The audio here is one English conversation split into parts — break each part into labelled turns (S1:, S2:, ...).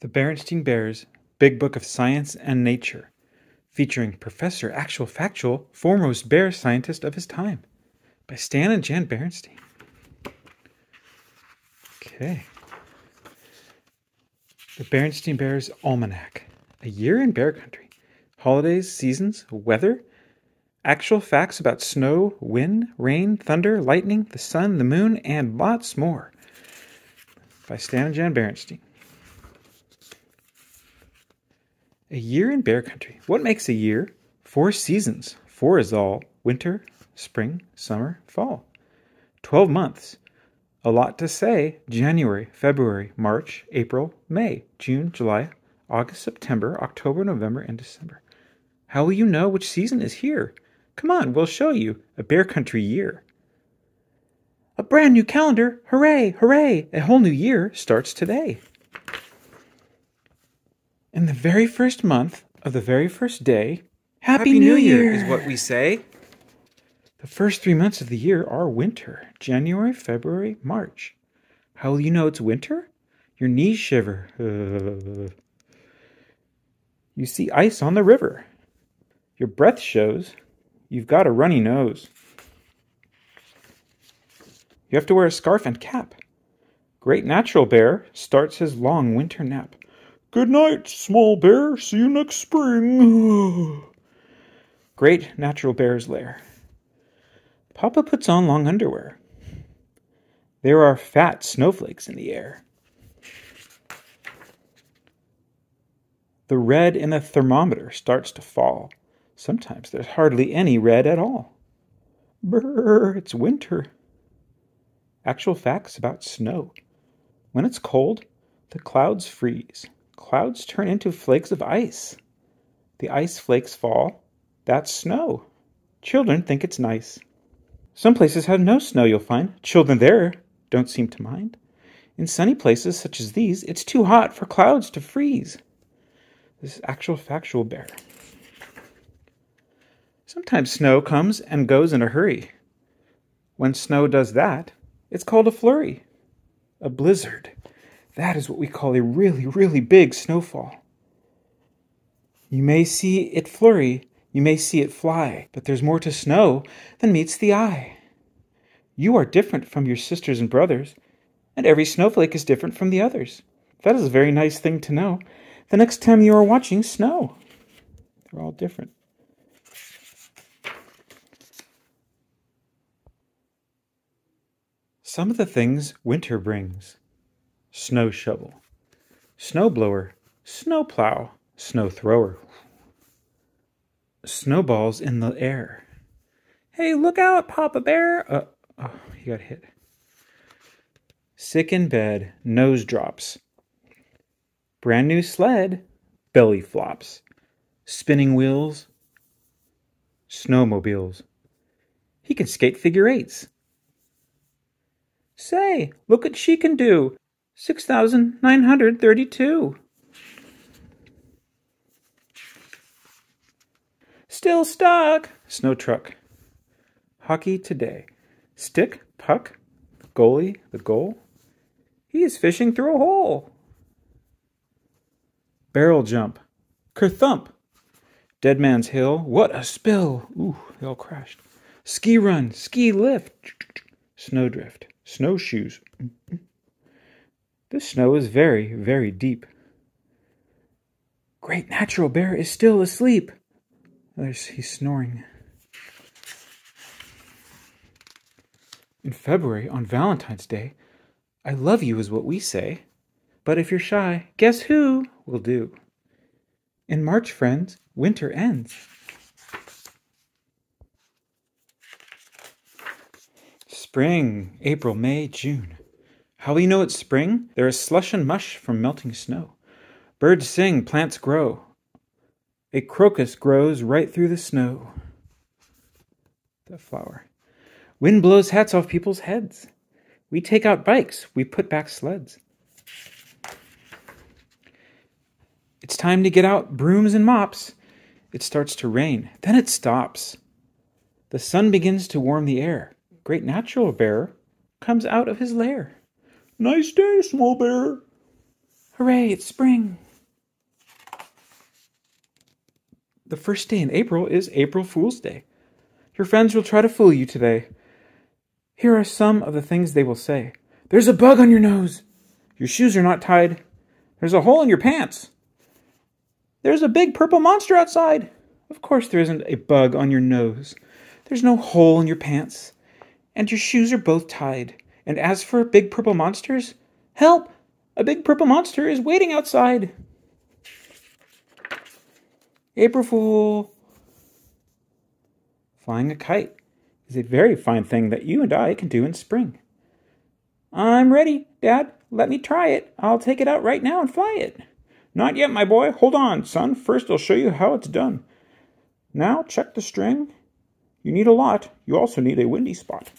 S1: The Berenstain Bears Big Book of Science and Nature, featuring Professor Actual Factual, foremost bear scientist of his time, by Stan and Jan Berenstain. Okay. The Berenstain Bears Almanac, a year in bear country, holidays, seasons, weather, actual facts about snow, wind, rain, thunder, lightning, the sun, the moon, and lots more. By Stan and Jan Berenstain. A year in bear country. What makes a year? Four seasons. Four is all winter, spring, summer, fall. Twelve months. A lot to say January, February, March, April, May, June, July, August, September, October, November, and December. How will you know which season is here? Come on, we'll show you a bear country year. A brand new calendar! Hooray! Hooray! A whole new year starts today. In the very first month of the very first day, Happy,
S2: Happy
S1: New,
S2: New
S1: Year.
S2: Year is what we say.
S1: The first three months of the year are winter January, February, March. How will you know it's winter? Your knees shiver. You see ice on the river. Your breath shows you've got a runny nose. You have to wear a scarf and cap. Great Natural Bear starts his long winter nap. Good night, small bear. See you next spring. Great Natural Bear's lair. Papa puts on long underwear. There are fat snowflakes in the air. The red in the thermometer starts to fall. Sometimes there's hardly any red at all. Brr, it's winter. Actual facts about snow. When it's cold, the clouds freeze. Clouds turn into flakes of ice. The ice flakes fall. That's snow. Children think it's nice. Some places have no snow, you'll find. Children there don't seem to mind. In sunny places such as these, it's too hot for clouds to freeze. This is actual factual bear. Sometimes snow comes and goes in a hurry. When snow does that, it's called a flurry. A blizzard. That is what we call a really, really big snowfall. You may see it flurry, you may see it fly, but there's more to snow than meets the eye. You are different from your sisters and brothers, and every snowflake is different from the others. That is a very nice thing to know. The next time you are watching snow, they're all different. Some of the things winter brings snow shovel, snow blower, snow plow, snow thrower, snowballs in the air. Hey, look out, Papa Bear! Uh, oh, he got hit. Sick in bed, nose drops. Brand new sled, belly flops. Spinning wheels, snowmobiles. He can skate figure eights. Say, look what she can do. 6,932. Still stuck. Snow truck. Hockey today. Stick, puck, goalie, the goal. He is fishing through a hole. Barrel jump. Kerthump. Dead Man's Hill. What a spill. Ooh, they all crashed. Ski run. Ski lift. Snowdrift. Snowshoes. This snow is very, very deep. Great Natural Bear is still asleep. There's, he's snoring. In February, on Valentine's Day, I love you is what we say. But if you're shy, guess who will do? In March, friends, winter ends. Spring, April, May, June. How will you know it's spring? There is slush and mush from melting snow. Birds sing, plants grow. A crocus grows right through the snow. The flower. Wind blows hats off people's heads. We take out bikes, we put back sleds. It's time to get out brooms and mops. It starts to rain, then it stops. The sun begins to warm the air. Great Natural Bear comes out of his lair. Nice day, small bear. Hooray, it's spring! The first day in April is April Fool's Day. Your friends will try to fool you today. Here are some of the things they will say. There's a bug on your nose. Your shoes are not tied. There's a hole in your pants. There's a big purple monster outside. Of course, there isn't a bug on your nose. There's no hole in your pants. And your shoes are both tied. And as for big purple monsters, help! A big purple monster is waiting outside. April Fool! Flying a kite is a very fine thing that you and I can do in spring. I'm ready, Dad. Let me try it. I'll take it out right now and fly it. Not yet, my boy. Hold on, son. First, I'll show you how it's done. Now, check the string. You need a lot. You also need a windy spot.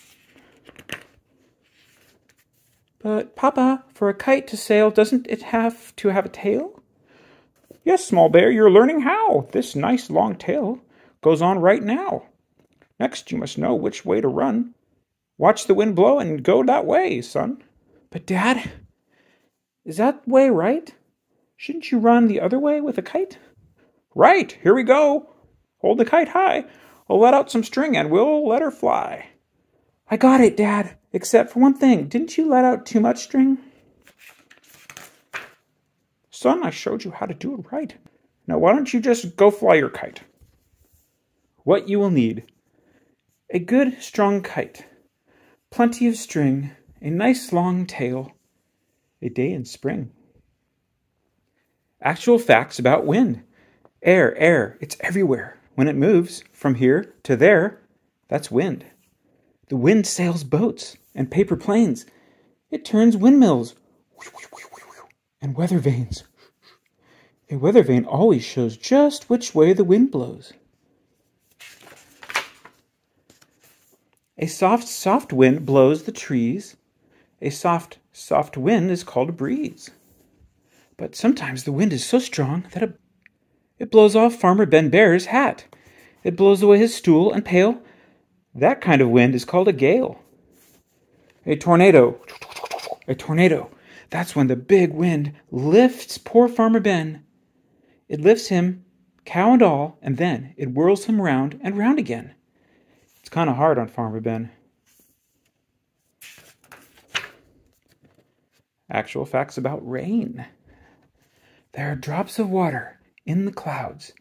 S1: But, Papa, for a kite to sail, doesn't it have to have a tail? Yes, small bear, you're learning how. This nice long tail goes on right now. Next, you must know which way to run. Watch the wind blow and go that way, son. But, Dad, is that way right? Shouldn't you run the other way with a kite? Right, here we go. Hold the kite high. I'll let out some string and we'll let her fly. I got it, Dad, except for one thing. Didn't you let out too much string? Son, I showed you how to do it right. Now, why don't you just go fly your kite? What you will need a good strong kite, plenty of string, a nice long tail, a day in spring. Actual facts about wind. Air, air, it's everywhere. When it moves from here to there, that's wind. The wind sails boats and paper planes. It turns windmills and weather vanes. A weather vane always shows just which way the wind blows. A soft, soft wind blows the trees. A soft, soft wind is called a breeze. But sometimes the wind is so strong that it, blows off Farmer Ben Bear's hat. It blows away his stool and pail. That kind of wind is called a gale. A tornado. A tornado. That's when the big wind lifts poor Farmer Ben. It lifts him, cow and all, and then it whirls him round and round again. It's kind of hard on Farmer Ben. Actual facts about rain. There are drops of water in the clouds.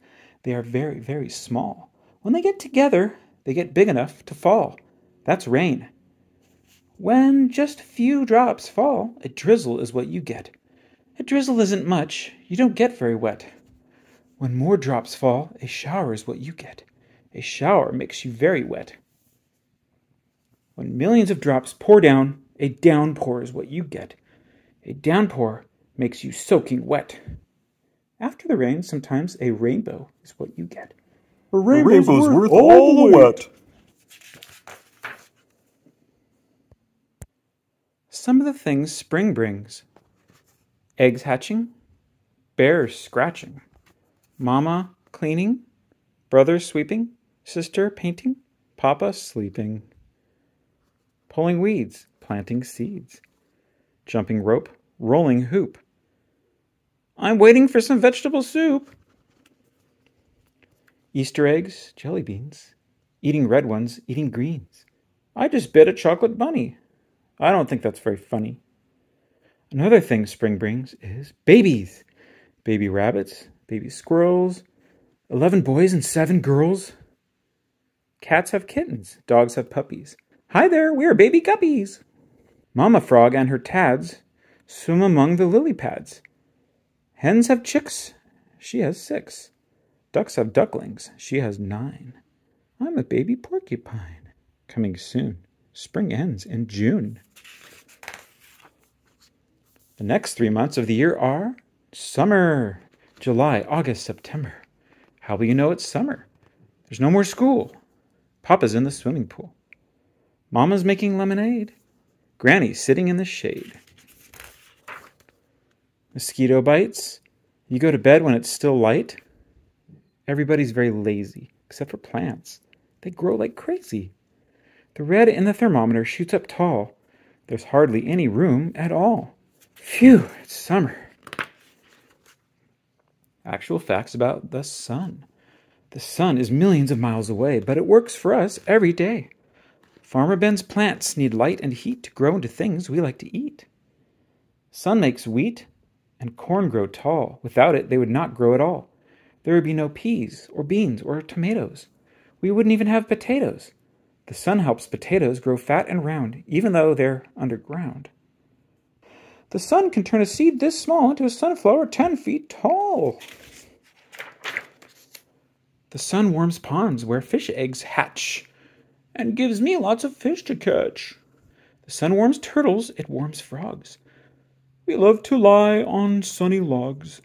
S1: They are very, very small. When they get together, they get big enough to fall. That's rain. When just few drops fall, a drizzle is what you get. A drizzle isn't much. You don't get very wet. When more drops fall, a shower is what you get. A shower makes you very wet. When millions of drops pour down, a downpour is what you get. A downpour makes you soaking wet. After the rain, sometimes a rainbow is what you get.
S2: A rainbow's, a rainbow's worth, worth all the wet.
S1: Some of the things spring brings eggs hatching, bears scratching, mama cleaning, brother sweeping, Sister painting, Papa sleeping. Pulling weeds, planting seeds. Jumping rope, rolling hoop. I'm waiting for some vegetable soup. Easter eggs, jelly beans. Eating red ones, eating greens. I just bit a chocolate bunny. I don't think that's very funny. Another thing spring brings is babies. Baby rabbits, baby squirrels, 11 boys and 7 girls. Cats have kittens, dogs have puppies. Hi there, we are baby guppies. Mama Frog and her tads swim among the lily pads. Hens have chicks, she has six. Ducks have ducklings, she has nine. I'm a baby porcupine. Coming soon. Spring ends in June. The next three months of the year are summer, July, August, September. How will you know it's summer? There's no more school. Papa's in the swimming pool. Mama's making lemonade. Granny's sitting in the shade. Mosquito bites. You go to bed when it's still light. Everybody's very lazy, except for plants. They grow like crazy. The red in the thermometer shoots up tall. There's hardly any room at all. Phew, it's summer. Actual facts about the sun. The sun is millions of miles away, but it works for us every day. Farmer Ben's plants need light and heat to grow into things we like to eat. Sun makes wheat and corn grow tall. Without it, they would not grow at all. There would be no peas or beans or tomatoes. We wouldn't even have potatoes. The sun helps potatoes grow fat and round, even though they're underground. The sun can turn a seed this small into a sunflower 10 feet tall. The sun warms ponds where fish eggs hatch and gives me lots of fish to catch. The sun warms turtles, it warms frogs. We love to lie on sunny logs.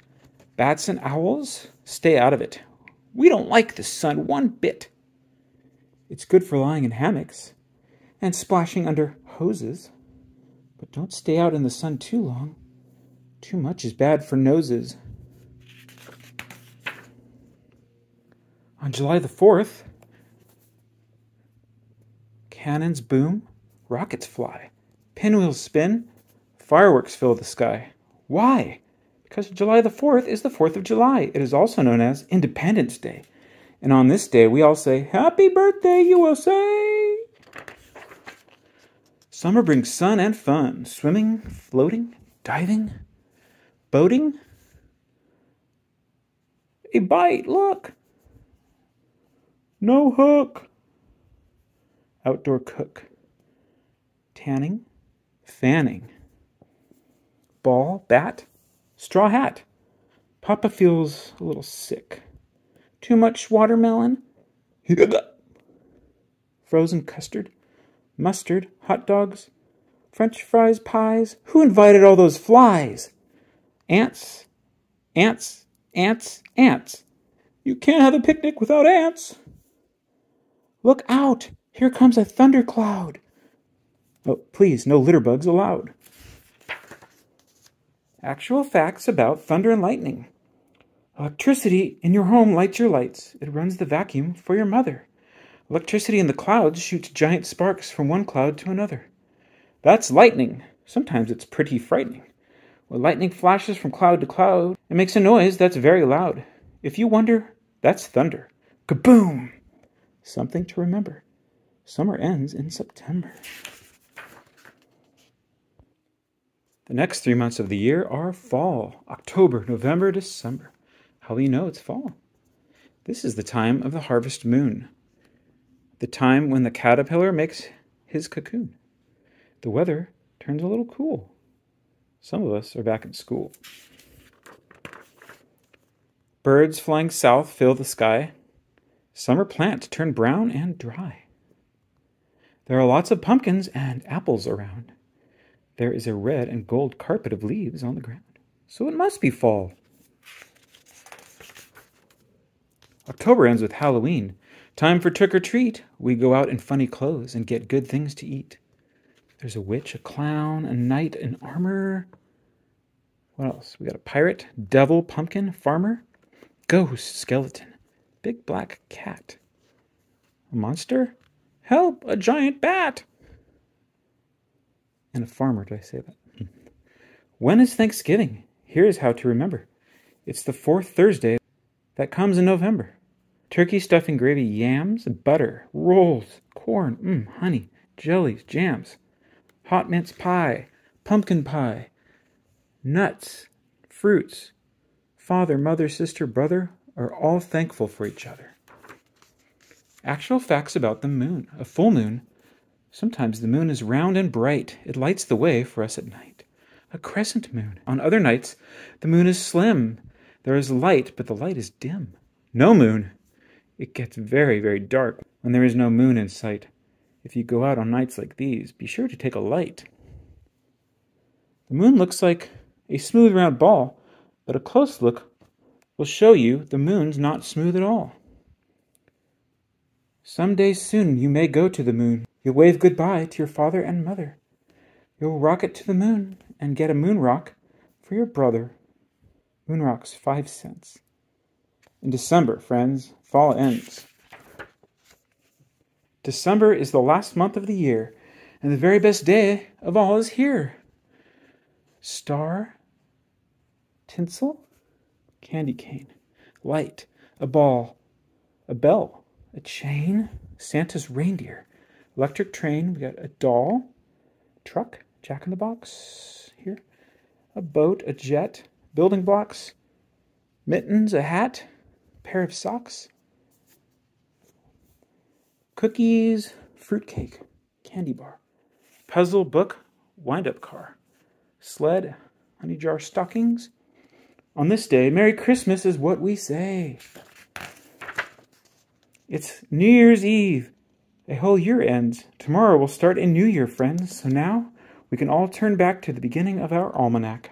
S1: Bats and owls, stay out of it. We don't like the sun one bit. It's good for lying in hammocks and splashing under hoses. But don't stay out in the sun too long. Too much is bad for noses. On July the 4th, cannons boom, rockets fly, pinwheels spin, fireworks fill the sky. Why? Because July the 4th is the 4th of July. It is also known as Independence Day. And on this day, we all say, Happy birthday, USA! Summer brings sun and fun swimming, floating, diving, boating. A bite, look! No hook! Outdoor cook. Tanning, fanning. Ball, bat, straw hat. Papa feels a little sick. Too much watermelon? Frozen custard? Mustard? Hot dogs? French fries? Pies? Who invited all those flies? Ants? Ants? Ants? Ants? You can't have a picnic without ants. Look out! Here comes a thundercloud. Oh, please, no litter bugs allowed. Actual facts about thunder and lightning. Electricity in your home lights your lights. It runs the vacuum for your mother. Electricity in the clouds shoots giant sparks from one cloud to another. That's lightning. Sometimes it's pretty frightening. When lightning flashes from cloud to cloud, it makes a noise that's very loud. If you wonder, that's thunder. Kaboom! Something to remember. Summer ends in September. The next three months of the year are fall October, November, December. How do you know it's fall? This is the time of the harvest moon, the time when the caterpillar makes his cocoon. The weather turns a little cool. Some of us are back in school. Birds flying south fill the sky. Summer plants turn brown and dry. There are lots of pumpkins and apples around. There is a red and gold carpet of leaves on the ground. So it must be fall. October ends with Halloween. Time for trick or treat. We go out in funny clothes and get good things to eat. There's a witch, a clown, a knight in armor. What else? We got a pirate, devil, pumpkin, farmer, ghost, skeleton, big black cat. A monster? Help, a giant bat! And a farmer, did I say that? When is Thanksgiving? Here is how to remember. It's the fourth Thursday that comes in November. Turkey stuffing gravy, yams, butter, rolls, corn, mm, honey, jellies, jams, hot mince pie, pumpkin pie, nuts, fruits. Father, mother, sister, brother are all thankful for each other. Actual facts about the moon. A full moon. Sometimes the moon is round and bright. It lights the way for us at night. A crescent moon. On other nights, the moon is slim there is light, but the light is dim. No moon. It gets very, very dark when there is no moon in sight. If you go out on nights like these, be sure to take a light. The moon looks like a smooth round ball, but a close look will show you the moon's not smooth at all. Some day soon you may go to the moon. You'll wave goodbye to your father and mother. You'll rocket to the moon and get a moon rock for your brother Moon rocks five cents. In December, friends, fall ends. December is the last month of the year, and the very best day of all is here. Star, tinsel, candy cane, light, a ball, a bell, a chain, Santa's reindeer, electric train. We got a doll, truck, jack in the box here, a boat, a jet, building blocks, mittens, a hat, pair of socks, cookies, fruitcake, candy bar, puzzle, book, wind up car, sled, honey jar stockings. On this day, Merry Christmas is what we say. It's New Year's Eve. A whole year ends. Tomorrow We'll start a new year, friends. So now we can all turn back to the beginning of our almanac.